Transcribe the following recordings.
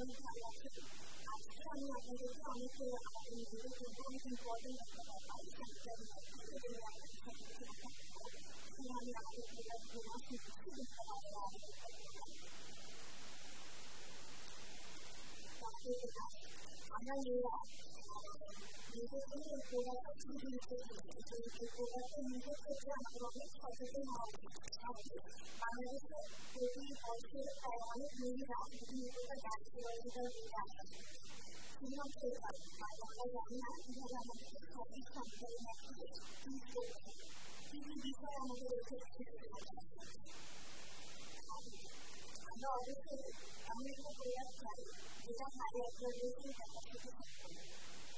们的快乐是什么？啊，下面我就讲一些啊，我们就是关于生活中的这个保险的这个特征啊，一些一些看法。下面呢，就是这个主要是基本的保险的这个部分。啊，就是啊，反正就是。मुझे नहीं पूरा अच्छी नीचे मुझे पूरा तो मुझे तो क्या प्रॉब्लम पॉजिटिव आएगी हमारे से कोई और से और मेरी रात में मुझे का डांस वगैरह भी आ रहा है सुना से आपका जाना मेरा मतलब है संपर्क में ठीक है किसी भी तरह मुझे और इससे हमने को प्रयास किया जिसका कार्य प्रदर्शन करने की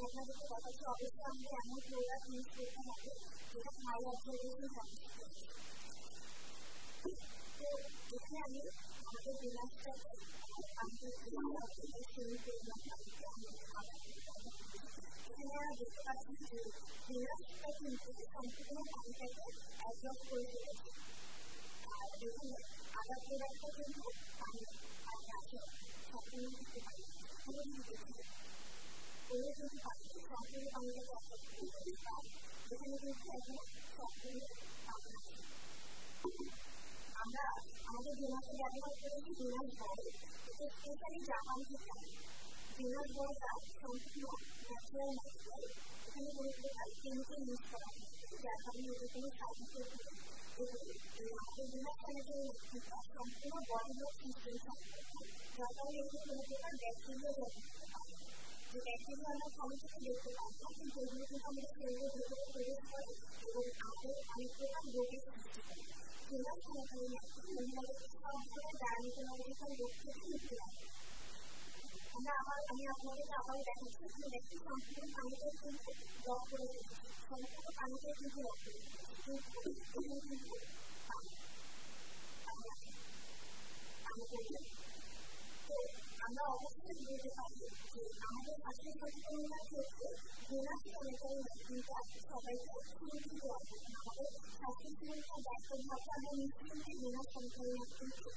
那就是我的教育上面，我主要从事这个这个行业做一些什么事情。就以前我们比较在我们这个这个新这个行业上面发展比较好。现在这个就是主要是在进行上这个行业的呃交互这个啊，就是啊，在这个过程中，啊啊，发现产生一些，就是。আমরা আমাদের ডিনারকে ব্যবহার করেছি ডিনার বল এটা স্পেশালি জাপান থেকে ডিনার বলটা সম্পূর্ণ ন্যাচারাল ম্যাটেরিয়াল এখানে কোনো প্রকার কেমিক্যাল ইউজ করা যার কারণে এটা কোনো সাইড ইফেক্ট নেই এবং আমাদের ডিনার স্যানিটারি ন্যাপকিনটা সম্পূর্ণ বডি ওয়াশ সিস্টেম সম্পূর্ণ যার কারণে এখানে কোনো প্রকার ব্যাকটেরিয়া डिटेक्टिव वाला कॉलेज को देखते पाता कि दोनों के हम लोग खेल रहे थे पुलिस पर वो आगे आने के बाद वो भी समझते हैं जिला सरकार ने महिलाओं के साथ जो डायन को लेकर का लोग के लिए किया हमें हमारे हमें अपने के हमारे डायन से कनेक्ट संपूर्ण पानी के लिए जॉब कर रहे हैं संपूर्ण पानी के लिए जॉब कर रहे हैं हमें को que así que es una especie de una psicología de la pinta sobre el sentido de la madre, así que un contacto más agonizante una psicología de la.